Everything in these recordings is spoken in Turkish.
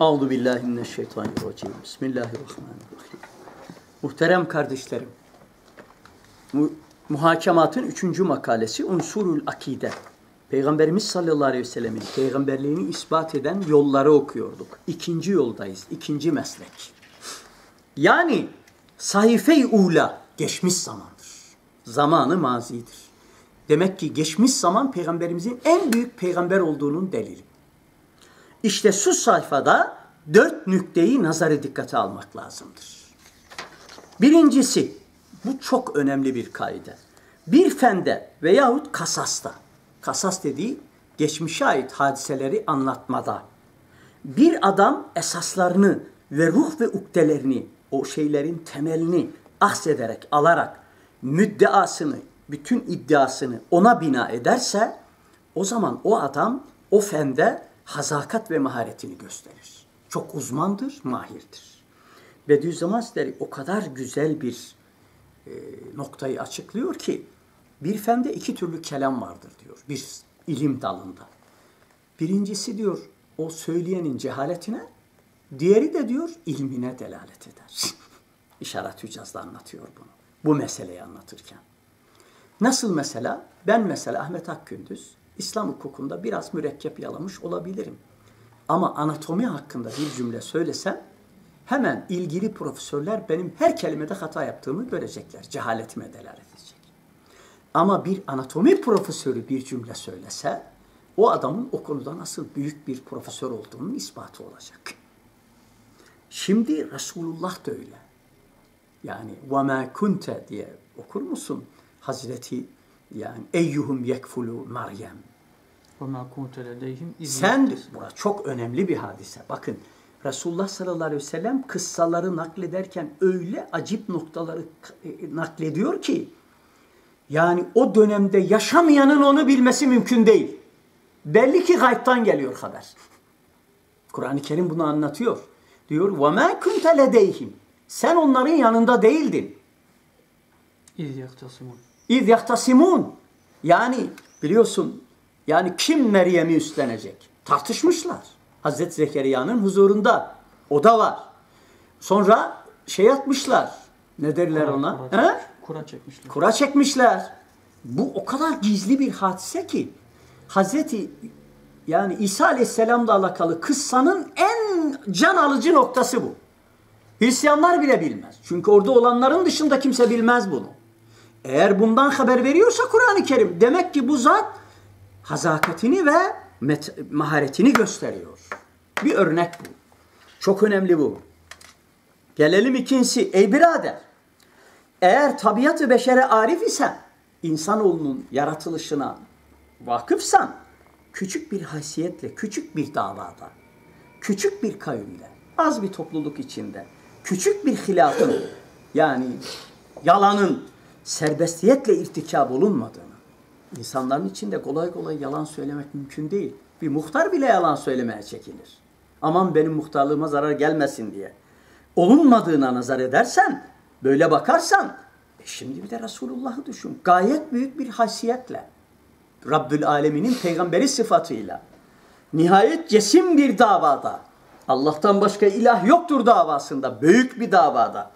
Euzu billahi mineşşeytanirracim. Bismillahirrahmanirrahim. Muhterem kardeşlerim. Mu muhakematın üçüncü makalesi Unsurul Akide. Peygamberimiz sallallahu aleyhi ve sellemin peygamberliğini ispat eden yolları okuyorduk. İkinci yoldayız. ikinci meslek. Yani sahife-i ula geçmiş zamandır. Zamanı mazidir. Demek ki geçmiş zaman peygamberimizin en büyük peygamber olduğunun delili. İşte şu sayfada dört nükteyi nazarı dikkate almak lazımdır. Birincisi, bu çok önemli bir kaide. Bir fende veyahut kasasta, kasas dediği geçmişe ait hadiseleri anlatmada, bir adam esaslarını ve ruh ve uktelerini, o şeylerin temelini ahsederek, alarak, müddeasını, bütün iddiasını ona bina ederse, o zaman o adam o fende hazakat ve maharetini gösterir. Çok uzmandır, mahirdir. Bediüzzaman Hazretleri o kadar güzel bir e, noktayı açıklıyor ki bir fende iki türlü kelam vardır diyor bir ilim dalında. Birincisi diyor o söyleyenin cehaletine, diğeri de diyor ilmine delalet eder. İşaret Hücaz'da anlatıyor bunu. Bu meseleyi anlatırken. Nasıl mesela? Ben mesela Ahmet Akgündüz İslam hukukunda biraz mürekkep yalamış olabilirim. Ama anatomi hakkında bir cümle söylesem hemen ilgili profesörler benim her kelimede hata yaptığımı görecekler. Cehaletime delalet edecek. Ama bir anatomi profesörü bir cümle söylese o adamın o konuda nasıl büyük bir profesör olduğunun ispatı olacak. Şimdi Resulullah da öyle. Yani وَمَا kunte diye okur musun? Hazreti yani eyyuhum yekfulu Meryem. Sen, burası çok önemli bir hadise. Bakın Resulullah sallallahu aleyhi ve sellem kıssaları naklederken öyle acip noktaları e, naklediyor ki yani o dönemde yaşamayanın onu bilmesi mümkün değil. Belli ki gaybtan geliyor haber. Kur'an-ı Kerim bunu anlatıyor. Diyor وَمَا كُنْتَ لَدَيْهِمْ Sen onların yanında değildin. İz yahtasimun. İz yahtasimun. Yani biliyorsun yani kim Meryem'i üstlenecek? Tartışmışlar. Hazreti Zekeriya'nın huzurunda. O da var. Sonra şey atmışlar. Ne derler Kura, ona? Kura, He? kura çekmişler. Kura çekmişler. Bu o kadar gizli bir hadise ki Hazreti yani İsa Aleyhisselam'la alakalı kıssanın en can alıcı noktası bu. Hristiyanlar bile bilmez. Çünkü orada olanların dışında kimse bilmez bunu. Eğer bundan haber veriyorsa Kur'an-ı Kerim demek ki bu zat hazakatini ve maharetini gösteriyor. Bir örnek bu. Çok önemli bu. Gelelim ikincisi. Ey birader, eğer tabiatı beşere arif isen, insanoğlunun yaratılışına vakıfsan, küçük bir haysiyetle, küçük bir davada, küçük bir kavimde, az bir topluluk içinde, küçük bir hilafın, yani yalanın serbestiyetle irtikab olunmadığını, insanların içinde kolay kolay yalan söylemek mümkün değil. Bir muhtar bile yalan söylemeye çekinir. Aman benim muhtarlığıma zarar gelmesin diye. Olunmadığına nazar edersen, böyle bakarsan, e şimdi bir de Resulullah'ı düşün. Gayet büyük bir hasiyetle. Rabbül Alemin'in peygamberi sıfatıyla. Nihayet cesim bir davada. Allah'tan başka ilah yoktur davasında. Büyük bir davada.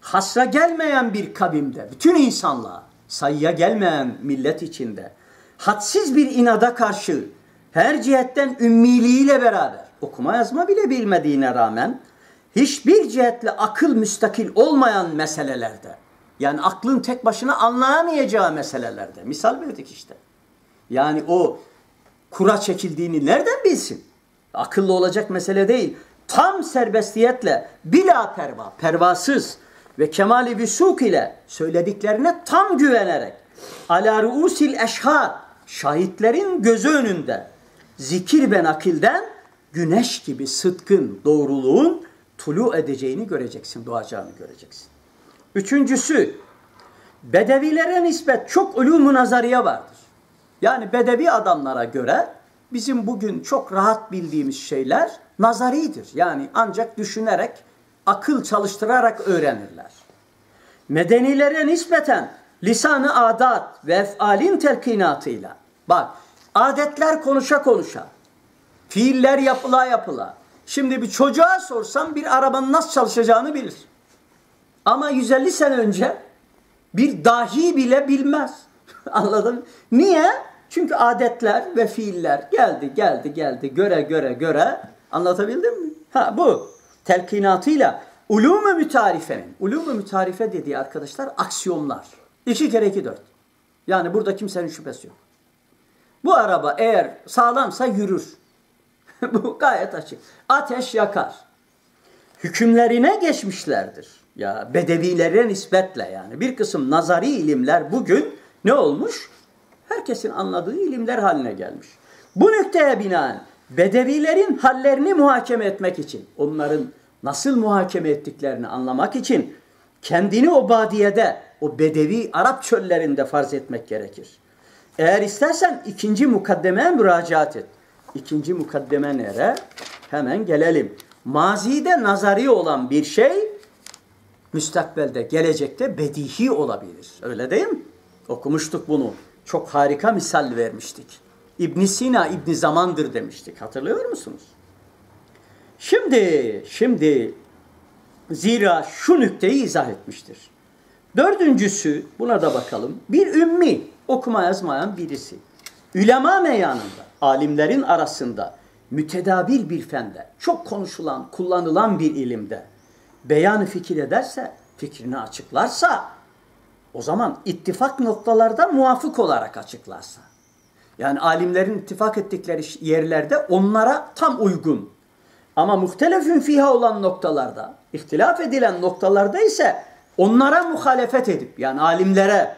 Hasra gelmeyen bir kabimde. Bütün insanlığa sayıya gelmeyen millet içinde hadsiz bir inada karşı her cihetten ümmiliğiyle beraber okuma yazma bile bilmediğine rağmen hiçbir cihetle akıl müstakil olmayan meselelerde yani aklın tek başına anlayamayacağı meselelerde misal verdik işte. Yani o kura çekildiğini nereden bilsin? Akıllı olacak mesele değil. Tam serbestiyetle bila perva, pervasız ve kemali visuk ile söylediklerine tam güvenerek ala ruusil eşhad şahitlerin gözü önünde zikir ve nakilden güneş gibi sıtkın doğruluğun tulu edeceğini göreceksin, doğacağını göreceksin. Üçüncüsü, bedevilere nispet çok ulûm-u nazariye vardır. Yani bedevi adamlara göre bizim bugün çok rahat bildiğimiz şeyler nazaridir. Yani ancak düşünerek, akıl çalıştırarak öğrenirler. Medenilere nispeten lisanı adat ve efalin telkinatıyla. Bak adetler konuşa konuşa. Fiiller yapıla yapıla. Şimdi bir çocuğa sorsam bir arabanın nasıl çalışacağını bilir. Ama 150 sene önce bir dahi bile bilmez. Anladın mı? Niye? Çünkü adetler ve fiiller geldi, geldi, geldi, göre, göre, göre. Anlatabildim mi? Ha bu. Telkinatıyla ulûm-u mütarifenin. Ulûm-u mütarife dediği arkadaşlar aksiyonlar. İki kere iki dört. Yani burada kimsenin şüphesi yok. Bu araba eğer sağlamsa yürür. bu gayet açık. Ateş yakar. Hükümlerine geçmişlerdir. Ya bedevilere nispetle yani. Bir kısım nazari ilimler bugün ne olmuş? Herkesin anladığı ilimler haline gelmiş. Bu nükteye binaen bedevilerin hallerini muhakeme etmek için, onların nasıl muhakeme ettiklerini anlamak için kendini o badiyede, o bedevi Arap çöllerinde farz etmek gerekir. Eğer istersen ikinci mukaddemeye müracaat et. İkinci mukaddeme nere? Hemen gelelim. Mazide nazari olan bir şey müstakbelde, gelecekte bedihi olabilir. Öyle değil mi? Okumuştuk bunu. Çok harika misal vermiştik. İbn Sina İbn Zamandır demiştik. Hatırlıyor musunuz? Şimdi, şimdi zira şu nükteyi izah etmiştir. Dördüncüsü, buna da bakalım. Bir ümmi, okuma yazmayan birisi. Ülema meyanında, alimlerin arasında, mütedabil bir fende, çok konuşulan, kullanılan bir ilimde, beyanı fikir ederse, fikrini açıklarsa, o zaman ittifak noktalarda muvafık olarak açıklarsa. Yani alimlerin ittifak ettikleri yerlerde onlara tam uygun. Ama muhtelefün fiha olan noktalarda, ihtilaf edilen noktalarda ise onlara muhalefet edip yani alimlere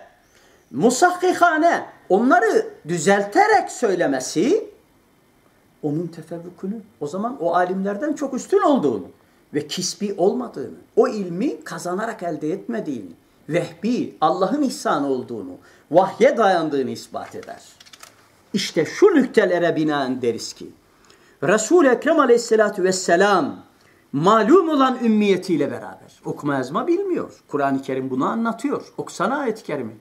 musakkihane onları düzelterek söylemesi onun teferrukunu o zaman o alimlerden çok üstün olduğunu ve kisbi olmadığını, o ilmi kazanarak elde etmediğini, vehbi, Allah'ın ihsanı olduğunu, vahye dayandığını ispat eder. İşte şu nüktelere binaen deriz ki, Resul-i Ekrem aleyhissalatü vesselam malum olan ümmiyetiyle beraber okuma yazma bilmiyor. Kur'an-ı Kerim bunu anlatıyor. Okusana ayet-i kerimi.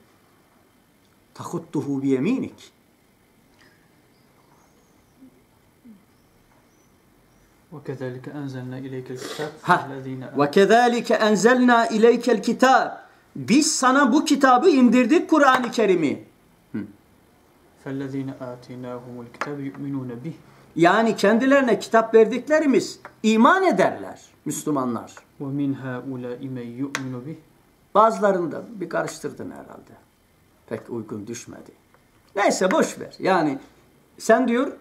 Tahuttuhu biyeminik. وكذلك أنزلنا إليك الكتاب Ha. الذين Ve kezalike enzelna ileykel kitab. Biz sana bu kitabı indirdik Kur'an-ı Kerim'i. فالذين آتيناهم الكتاب يؤمنون به Yani kendilerine kitap verdiklerimiz iman ederler Müslümanlar. ومن هؤلاء من يؤمن به Bazılarında bir karıştırdın herhalde. Pek uygun düşmedi. Neyse boş ver. Yani sen diyor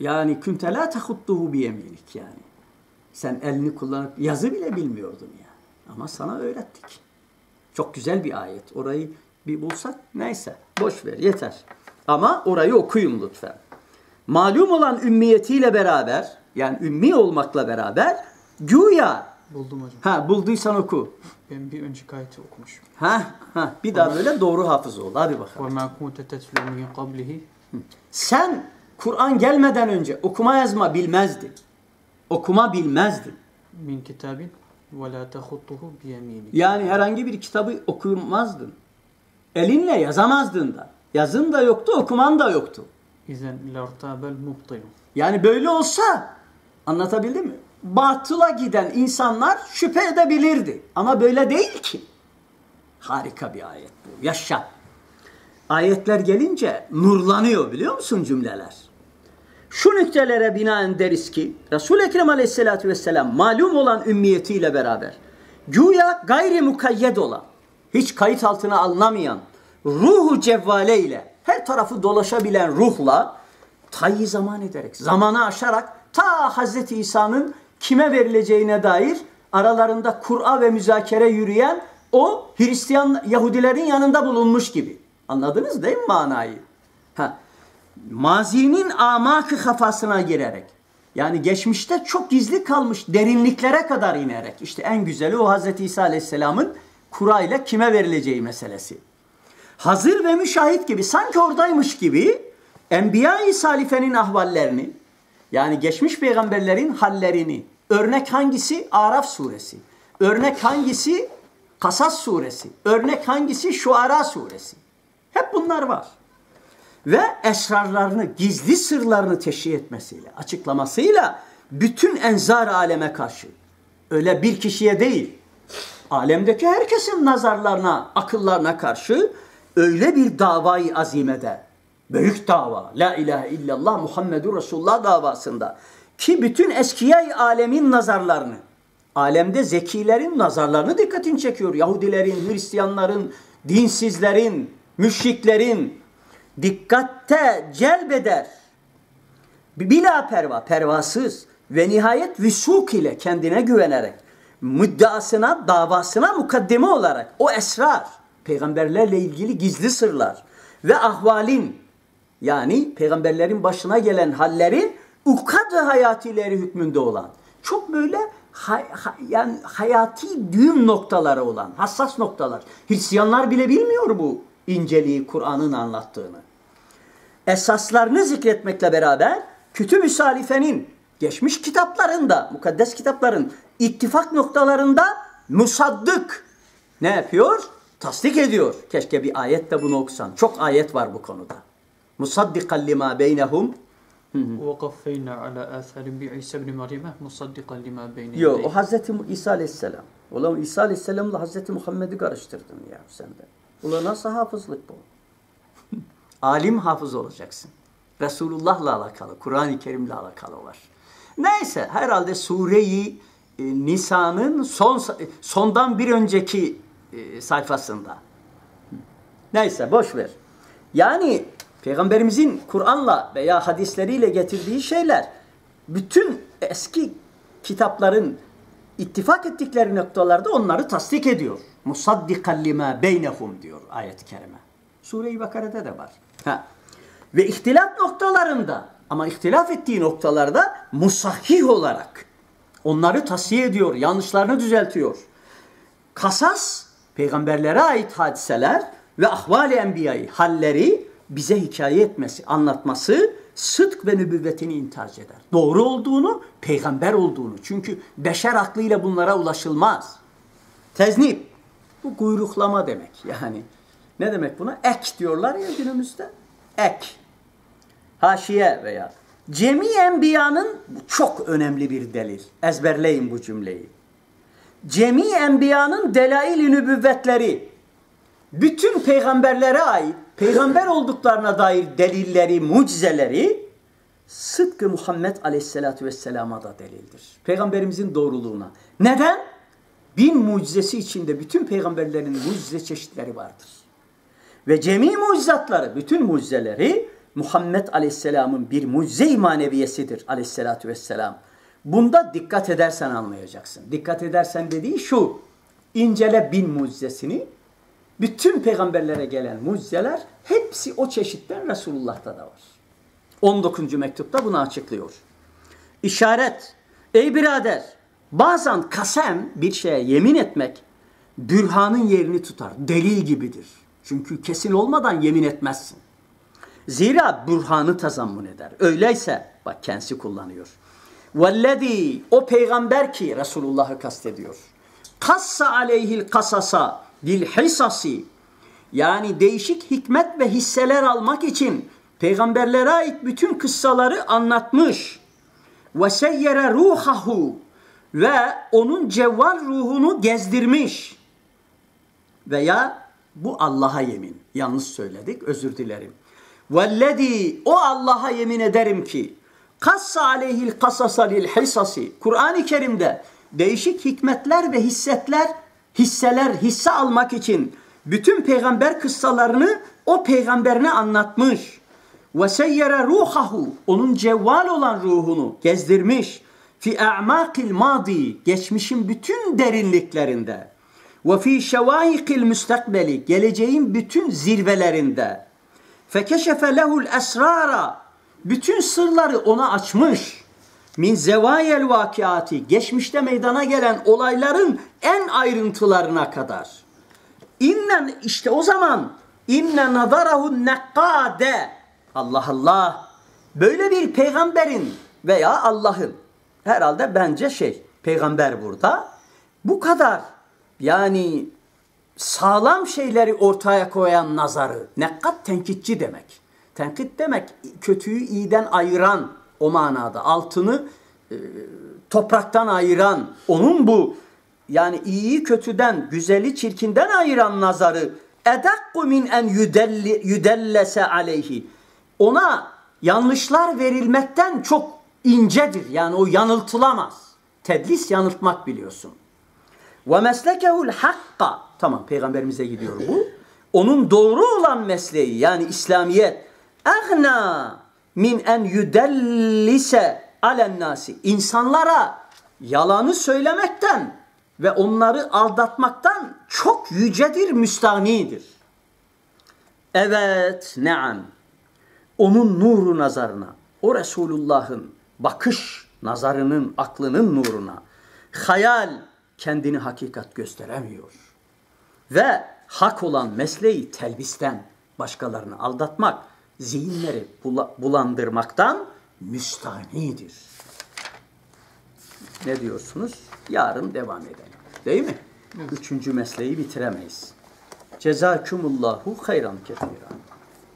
yani kunte la tahuttuhu biyeminik yani. Sen elini kullanıp yazı bile bilmiyordun ya. Ama sana öğrettik. Çok güzel bir ayet. Orayı bir bulsak neyse. Boş ver yeter. Ama orayı okuyun lütfen. Malum olan ümmiyetiyle beraber yani ümmi olmakla beraber güya buldum hocam. ha bulduysan oku. Ben bir önceki ayeti okumuşum. Ha ha bir daha böyle doğru hafız ol. Hadi bakalım. وَمَا كُنْتَ تَتْلُو مِنْ قَبْلِهِ Sen Kur'an gelmeden önce okuma yazma bilmezdin. Okuma bilmezdin. مِنْ كِتَابٍ وَلَا تَخُطُّهُ بِيَمِينِكَ Yani herhangi bir kitabı okumazdın. Elinle yazamazdın da. Yazın da yoktu, okuman da yoktu. İzen lertabel mubtilu. Yani böyle olsa anlatabildim mi? Batıla giden insanlar şüphe edebilirdi. Ama böyle değil ki. Harika bir ayet bu. Yaşa. Ayetler gelince nurlanıyor biliyor musun cümleler? Şu nüktelere binaen deriz ki resul Ekrem aleyhissalatü vesselam malum olan ümmiyetiyle beraber güya gayri mukayyed olan, hiç kayıt altına alınamayan ruhu cevvale ile her tarafı dolaşabilen ruhla tayyi zaman ederek, zamanı aşarak ta Hazreti İsa'nın kime verileceğine dair aralarında Kur'a ve müzakere yürüyen o Hristiyan Yahudilerin yanında bulunmuş gibi. Anladınız değil mi manayı? Ha. Mazinin amakı kafasına girerek yani geçmişte çok gizli kalmış derinliklere kadar inerek işte en güzeli o Hazreti İsa Aleyhisselam'ın Kur'a ile kime verileceği meselesi. Hazır ve müşahit gibi sanki oradaymış gibi Enbiya-i Salife'nin ahvallerini yani geçmiş peygamberlerin hallerini örnek hangisi? Araf suresi. Örnek hangisi? Kasas suresi. Örnek hangisi? Şuara suresi. Hep bunlar var. ve esrarlarını, gizli sırlarını teşhir etmesiyle, açıklamasıyla bütün enzar aleme karşı. Öyle bir kişiye değil, alemdeki herkesin nazarlarına, akıllarına karşı öyle bir davayı azimede, büyük dava, La ilahe illallah Muhammedur Resulullah davasında ki bütün eskiyay alemin nazarlarını, alemde zekilerin nazarlarını dikkatini çekiyor. Yahudilerin, Hristiyanların, dinsizlerin, müşriklerin dikkatte celbeder. Bila perva, pervasız ve nihayet vüsuk ile kendine güvenerek müddeasına, davasına mukaddeme olarak o esrar, peygamberlerle ilgili gizli sırlar ve ahvalin yani peygamberlerin başına gelen hallerin ukad ve hayatileri hükmünde olan çok böyle hay, hay, yani hayati düğüm noktaları olan hassas noktalar. Hristiyanlar bile bilmiyor bu inceliği Kur'an'ın anlattığını. Esaslarını zikretmekle beraber kütüb-ü salifenin geçmiş kitaplarında, mukaddes kitapların ittifak noktalarında musaddık ne yapıyor? Tasdik ediyor. Keşke bir ayet de bunu okusan. Çok ayet var bu konuda. Musaddikan lima beynehum وَقَفَّيْنَا عَلَى آثَارٍ بِعِيسَى بْنِ مَرْيَمَ مُصَدِّقًا لِمَا بَيْنَ Yok يَدَيْهِ o Hazreti İsa Aleyhisselam. Ulan İsa Aleyhisselam'la Hazreti Muhammed'i karıştırdın ya sen de. Ulan nasıl hafızlık bu? Alim hafız olacaksın. Resulullah'la alakalı, Kur'an-ı Kerim'le alakalı var. Neyse herhalde sureyi e, Nisa'nın son sondan bir önceki e, sayfasında. Neyse boş ver. Yani Peygamberimizin Kur'an'la veya hadisleriyle getirdiği şeyler bütün eski kitapların ittifak ettikleri noktalarda onları tasdik ediyor. Musaddikan lima beynehum diyor ayet-i kerime. Sure-i Bakara'da da var. Ha. Ve ihtilaf noktalarında ama ihtilaf ettiği noktalarda musahhih olarak onları tasfiye ediyor, yanlışlarını düzeltiyor. Kasas peygamberlere ait hadiseler ve ahval-i enbiyayı, halleri bize hikaye etmesi, anlatması sıdk ve nübüvvetini intihac eder. Doğru olduğunu, peygamber olduğunu. Çünkü beşer aklıyla bunlara ulaşılmaz. Teznip, bu kuyruklama demek. Yani ne demek buna? Ek diyorlar ya günümüzde. Ek. Haşiye veya. Cemi enbiyanın çok önemli bir delil. Ezberleyin bu cümleyi. Cemi enbiyanın delail-i nübüvvetleri, bütün peygamberlere ait peygamber olduklarına dair delilleri, mucizeleri sıdkı Muhammed Aleyhisselatü Vesselam'a da delildir. Peygamberimizin doğruluğuna. Neden? Bin mucizesi içinde bütün peygamberlerin mucize çeşitleri vardır. Ve cemi mucizatları, bütün mucizeleri Muhammed Aleyhisselam'ın bir mucize-i maneviyesidir Aleyhisselatü Vesselam. Bunda dikkat edersen anlayacaksın. Dikkat edersen dediği şu, incele bin mucizesini, bütün peygamberlere gelen mucizeler hepsi o çeşitten Resulullah'ta da var. 19. mektupta bunu açıklıyor. İşaret. Ey birader bazen kasem bir şeye yemin etmek bürhanın yerini tutar. Delil gibidir. Çünkü kesin olmadan yemin etmezsin. Zira bürhanı tazammun eder. Öyleyse bak kendisi kullanıyor. Vellezî o peygamber ki Resulullah'ı kastediyor. Kassa aleyhil kasasa bil hisasi yani değişik hikmet ve hisseler almak için peygamberlere ait bütün kıssaları anlatmış. Ve seyyere ruhahu ve onun cevval ruhunu gezdirmiş. Veya bu Allah'a yemin. Yanlış söyledik özür dilerim. Vellezî o Allah'a yemin ederim ki kassa aleyhil kasasa lil hisasi Kur'an-ı Kerim'de değişik hikmetler ve hissetler hisseler hisse almak için bütün peygamber kıssalarını o peygamberine anlatmış. Ve seyyere ruhahu onun cevval olan ruhunu gezdirmiş. Fi a'makil madi geçmişin bütün derinliklerinde. Ve fi şevaikil müstakbeli geleceğin bütün zirvelerinde. Fekeşefe lehul esrara bütün sırları ona açmış. Min zevayel vakiati geçmişte meydana gelen olayların en ayrıntılarına kadar. İnnen işte o zaman inne nazarahu nekkade Allah Allah böyle bir peygamberin veya Allah'ın herhalde bence şey peygamber burada bu kadar yani sağlam şeyleri ortaya koyan nazarı nekkat tenkitçi demek. Tenkit demek kötüyü iyiden ayıran o manada. Altını e, topraktan ayıran, onun bu yani iyiyi kötüden, güzeli çirkinden ayıran nazarı edakku min en yüdellese aleyhi. Ona yanlışlar verilmekten çok incedir. Yani o yanıltılamaz. Tedlis yanıltmak biliyorsun. Ve meslekehul hakka. Tamam peygamberimize gidiyor bu. Onun doğru olan mesleği yani İslamiyet. Agna min en yüdellise alen nasi. İnsanlara yalanı söylemekten ve onları aldatmaktan çok yücedir, müstahnidir. Evet, neam. Onun nuru nazarına, o Resulullah'ın bakış nazarının, aklının nuruna, hayal kendini hakikat gösteremiyor. Ve hak olan mesleği telbisten, başkalarını aldatmak, zihinleri bulandırmaktan müstahnidir. Ne diyorsunuz? Yarın devam edelim. Değil mi? Evet. Üçüncü mesleği bitiremeyiz. Cezakumullahu hayran kethira.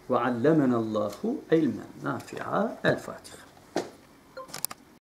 Ve allemenallahu ilmen nafi'a. El Fatiha.